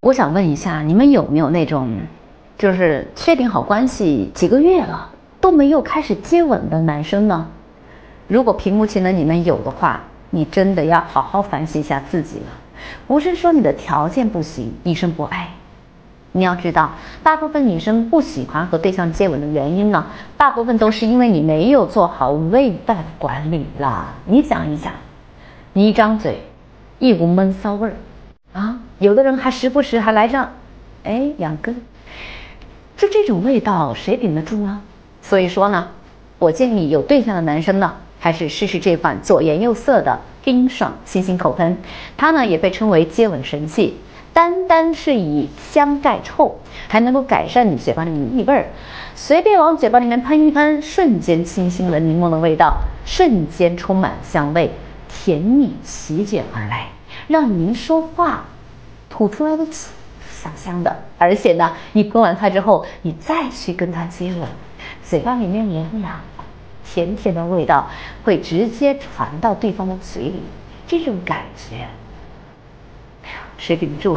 我想问一下，你们有没有那种，就是确定好关系几个月了都没有开始接吻的男生呢？如果屏幕前的你们有的话，你真的要好好反省一下自己了。不是说你的条件不行，女生不爱。你要知道，大部分女生不喜欢和对象接吻的原因呢，大部分都是因为你没有做好味道管理啦。你想一想，你一张嘴，一股闷骚味儿。有的人还时不时还来上，哎，两根，就这种味道谁顶得住啊？所以说呢，我建议有对象的男生呢，还是试试这款左颜右色的冰爽清新口喷，它呢也被称为接吻神器，单单是以香盖臭，还能够改善你嘴巴里面的异味儿，随便往嘴巴里面喷一喷，瞬间清新了柠檬的味道，瞬间充满香味，甜蜜席卷而来。让您说话吐出来的香香的，而且呢，你喷完它之后，你再去跟它接吻，嘴巴里面凉凉、甜甜的味道会直接传到对方的嘴里，这种感觉，谁顶住？